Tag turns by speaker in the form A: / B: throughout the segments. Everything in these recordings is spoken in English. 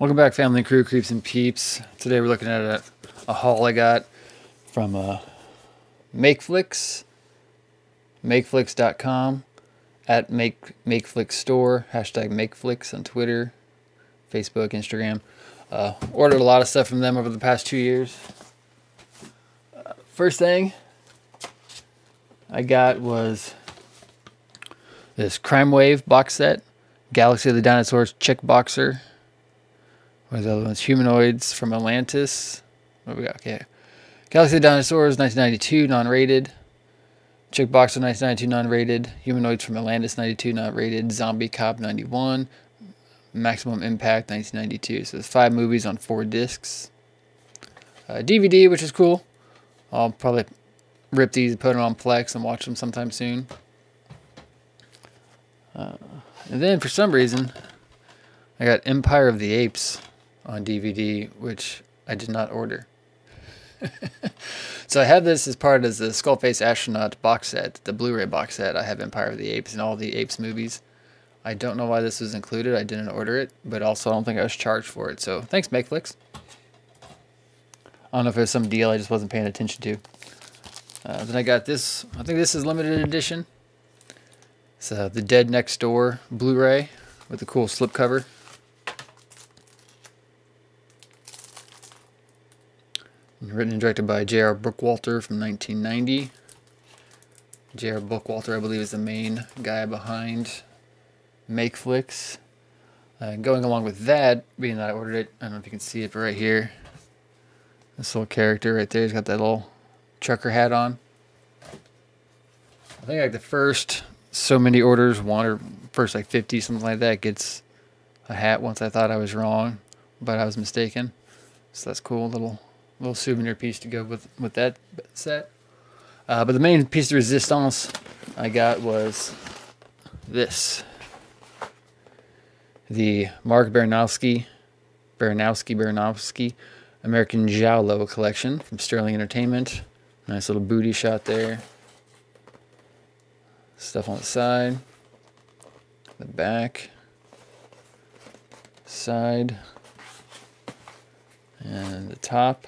A: Welcome back, family crew, creeps and peeps. Today we're looking at a, a haul I got from uh, MakeFlix, makeflix.com, at Make MakeFlix Store, hashtag MakeFlix on Twitter, Facebook, Instagram. Uh, ordered a lot of stuff from them over the past two years. Uh, first thing I got was this Crime Wave box set, Galaxy of the Dinosaurs Chick Boxer. What are the other ones? Humanoids from Atlantis. What we got? Okay. Galaxy of Dinosaurs, 1992, non-rated. Chick Boxer, 1992, non-rated. Humanoids from Atlantis, 92, not rated. Zombie Cop, 91. Maximum Impact, 1992. So there's five movies on four discs. Uh, DVD, which is cool. I'll probably rip these, and put them on Plex, and watch them sometime soon. Uh, and then for some reason, I got Empire of the Apes on DVD, which I did not order. so I have this as part of the Skullface Astronaut box set, the Blu-ray box set. I have Empire of the Apes and all the Apes movies. I don't know why this was included. I didn't order it, but also I don't think I was charged for it. So thanks, MakeFlix. I don't know if it was some deal I just wasn't paying attention to. Uh, then I got this. I think this is limited edition. It's uh, the Dead Next Door Blu-ray with a cool slipcover. Written and directed by J.R. Bookwalter from 1990. J.R. Bookwalter, I believe, is the main guy behind MakeFlix. Uh, going along with that, being that I ordered it, I don't know if you can see it, but right here, this little character right there, he's got that little trucker hat on. I think like the first so many orders, one or first like 50, something like that, gets a hat once I thought I was wrong, but I was mistaken. So that's cool, little little souvenir piece to go with, with that set. Uh, but the main piece de resistance I got was this. The Mark Baranowski, Baranowski, Baranowski American Giallo collection from Sterling Entertainment. Nice little booty shot there. Stuff on the side. The back. Side. And the top.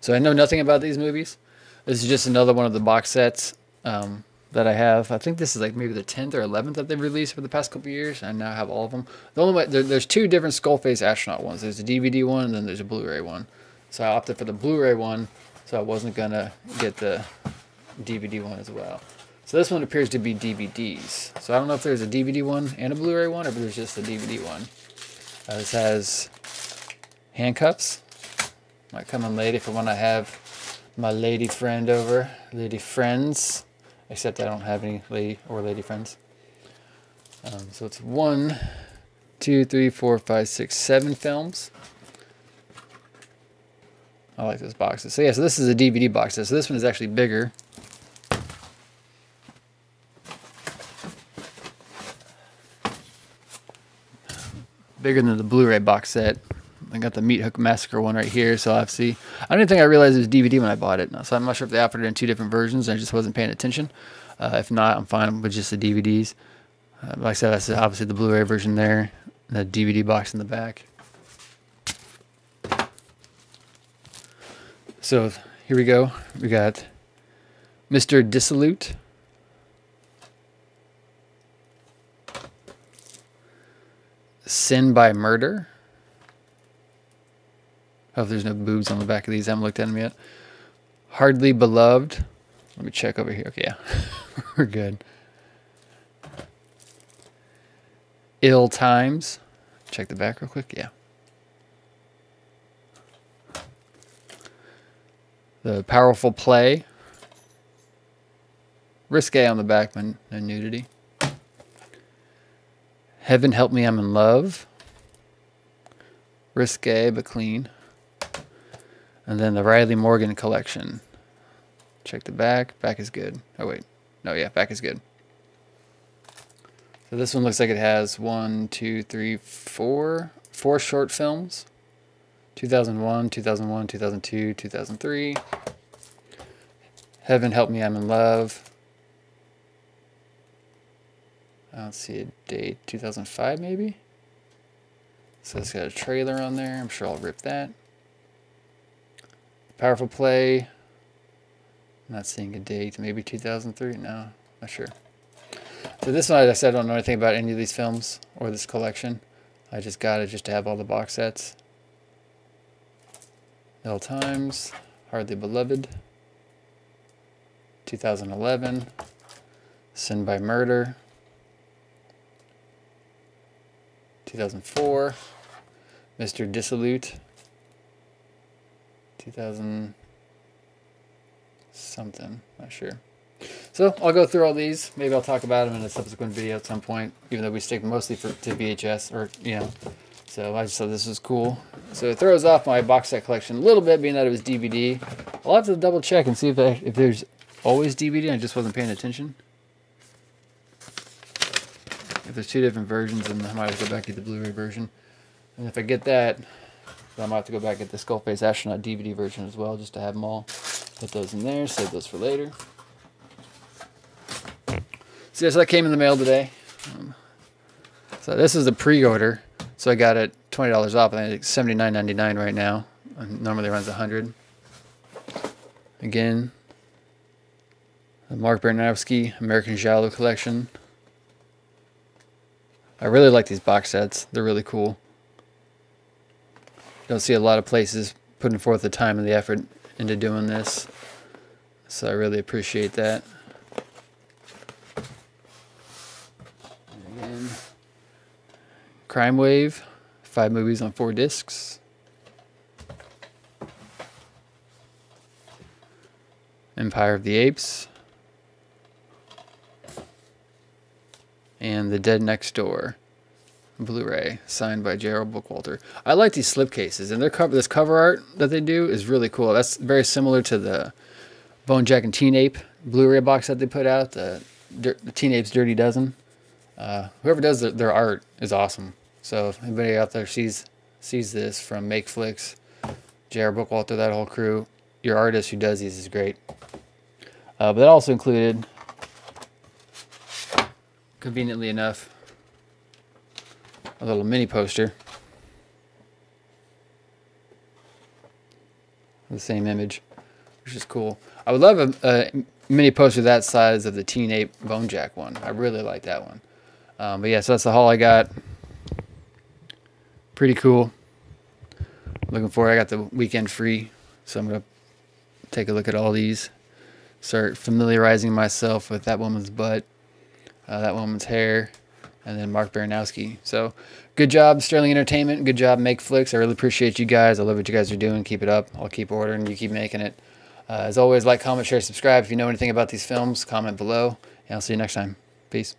A: So I know nothing about these movies. This is just another one of the box sets um, that I have. I think this is like maybe the 10th or 11th that they've released for the past couple years. I now have all of them. The only way, there, there's two different Skullface astronaut ones. There's a DVD one and then there's a Blu-ray one. So I opted for the Blu-ray one, so I wasn't gonna get the DVD one as well. So this one appears to be DVDs. So I don't know if there's a DVD one and a Blu-ray one, or if there's just a DVD one. Uh, this has handcuffs might come in late if I want to have my lady friend over, lady friends, except I don't have any lady or lady friends. Um, so it's one, two, three, four, five, six, seven films. I like those boxes. So yeah, so this is a DVD box. Set. So this one is actually bigger. Bigger than the Blu-ray box set. I got the Meat Hook Massacre one right here, so see. I didn't think I realized it was DVD when I bought it, so I'm not sure if they offered it in two different versions. I just wasn't paying attention. Uh, if not, I'm fine with just the DVDs. Uh, like I said, that's obviously the Blu-ray version there, the DVD box in the back. So here we go. We got Mr. Dissolute. Sin by Murder. Oh, there's no boobs on the back of these. I haven't looked at them yet. Hardly Beloved. Let me check over here. Okay, yeah. We're good. Ill Times. Check the back real quick. Yeah. The Powerful Play. Risque on the back, but no nudity. Heaven Help Me, I'm in Love. Risque, but clean. And then the Riley Morgan collection. Check the back. Back is good. Oh, wait. No, yeah, back is good. So this one looks like it has one, two, three, four, four short films. 2001, 2001, 2002, 2003. Heaven Help Me, I'm in Love. I don't see a date. 2005 maybe? So it's got a trailer on there. I'm sure I'll rip that. Powerful Play. not seeing a date. Maybe 2003? No, not sure. So this one, I said, I don't know anything about any of these films or this collection. I just got it just to have all the box sets. Ill Times, Hardly Beloved, 2011, Sin by Murder, 2004, Mr. Dissolute, 2000 something, not sure. So I'll go through all these. Maybe I'll talk about them in a subsequent video at some point, even though we stick mostly for, to VHS or, you know. So I just thought this was cool. So it throws off my box set collection a little bit, being that it was DVD. I'll have to double check and see if, I, if there's always DVD. I just wasn't paying attention. If there's two different versions, then I might have to go back to the Blu-ray version. And if I get that, I might have to go back and get the Skullface Astronaut DVD version as well, just to have them all. Put those in there, save those for later. So yes, that came in the mail today. Um, so this is a pre-order. So I got it twenty dollars off. I think it's seventy nine ninety nine right now. And normally runs a hundred. Again, the Mark Baranowski American Giallo collection. I really like these box sets. They're really cool. Don't see a lot of places putting forth the time and the effort into doing this. So I really appreciate that. again, Crime Wave, five movies on four discs. Empire of the Apes. And The Dead Next Door. Blu-ray signed by J.R. Bookwalter. I like these slipcases, and their cover, this cover art that they do is really cool. That's very similar to the Bone Jack and Teen Ape Blu-ray box that they put out, the, the Teen Ape's Dirty Dozen. Uh, whoever does their, their, art is awesome. So if anybody out there sees sees this from MakeFlix, J.R. Bookwalter, that whole crew, your artist who does these is great. Uh, but that also included, conveniently enough, a little mini poster. The same image, which is cool. I would love a, a mini poster that size of the Teen Ape Bone Jack one. I really like that one. Um, but yeah, so that's the haul I got. Pretty cool. Looking forward. I got the weekend free, so I'm gonna take a look at all these. Start familiarizing myself with that woman's butt, uh, that woman's hair, and then Mark Baranowski. So good job, Sterling Entertainment. Good job, MakeFlix. I really appreciate you guys. I love what you guys are doing. Keep it up. I'll keep ordering. You keep making it. Uh, as always, like, comment, share, subscribe. If you know anything about these films, comment below. And I'll see you next time. Peace.